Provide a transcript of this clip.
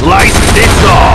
Slice this off!